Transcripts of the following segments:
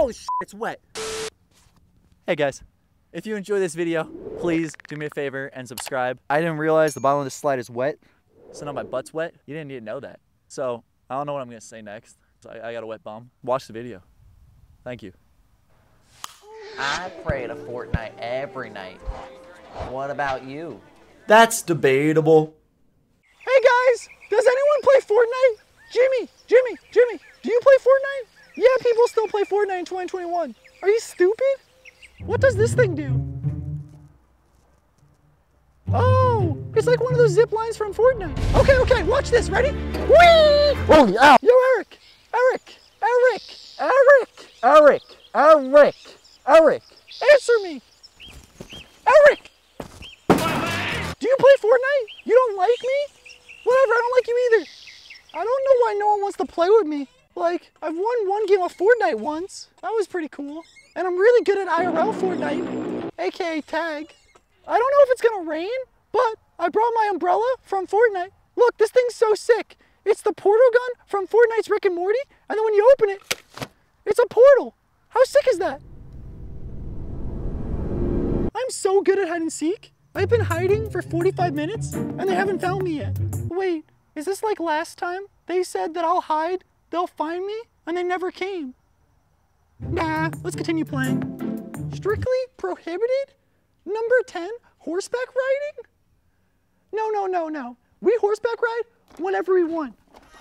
Oh, shit, it's wet. Hey guys, if you enjoy this video, please do me a favor and subscribe. I didn't realize the bottom of the slide is wet, so now my butt's wet. You didn't need to know that. So I don't know what I'm gonna say next. So I, I got a wet bum. Watch the video. Thank you. I pray to Fortnite every night. What about you? That's debatable. Hey guys, does anyone play Fortnite? Jimmy, Jimmy, Jimmy, do you play Fortnite? Yeah, people still play Fortnite in 2021. Are you stupid? What does this thing do? Oh, it's like one of those zip lines from Fortnite. Okay, okay, watch this. Ready? Whee! Oh, yeah. Yo, Eric, Eric, Eric, Eric, Eric, Eric, Eric, answer me. Eric! Do you play Fortnite? You don't like me? Whatever, I don't like you either. I don't know why no one wants to play with me. Like, I've won one game of Fortnite once. That was pretty cool. And I'm really good at IRL Fortnite, aka tag. I don't know if it's gonna rain, but I brought my umbrella from Fortnite. Look, this thing's so sick. It's the portal gun from Fortnite's Rick and Morty, and then when you open it, it's a portal. How sick is that? I'm so good at hide and seek. I've been hiding for 45 minutes and they haven't found me yet. Wait, is this like last time? They said that I'll hide, they'll find me, and they never came. Nah, let's continue playing. Strictly prohibited? Number 10, horseback riding? No, no, no, no. We horseback ride whenever we want.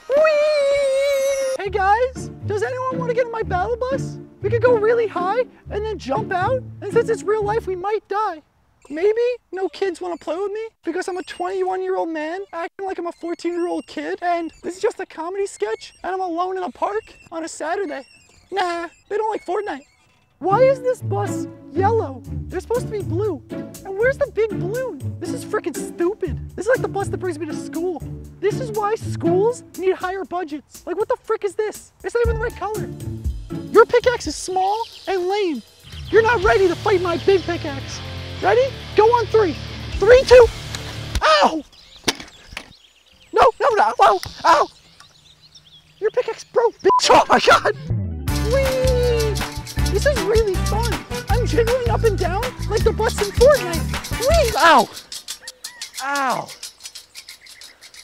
Whee! Hey guys, does anyone want to get in my battle bus? We could go really high and then jump out, and since it's real life, we might die. Maybe no kids want to play with me because I'm a 21 year old man acting like I'm a 14 year old kid and this is just a comedy sketch and I'm alone in a park on a Saturday. Nah, they don't like Fortnite. Why is this bus yellow? They're supposed to be blue. And where's the big balloon? This is freaking stupid. This is like the bus that brings me to school. This is why schools need higher budgets. Like what the frick is this? It's not even the right color. Your pickaxe is small and lame. You're not ready to fight my big pickaxe. Ready? Go on three. Three, two. Ow! No, no, no. Ow, ow. Your pickaxe broke, bitch. Oh my god. Whee! This is really fun. I'm jiggling up and down like the bus in Fortnite. Whee! Ow! Ow!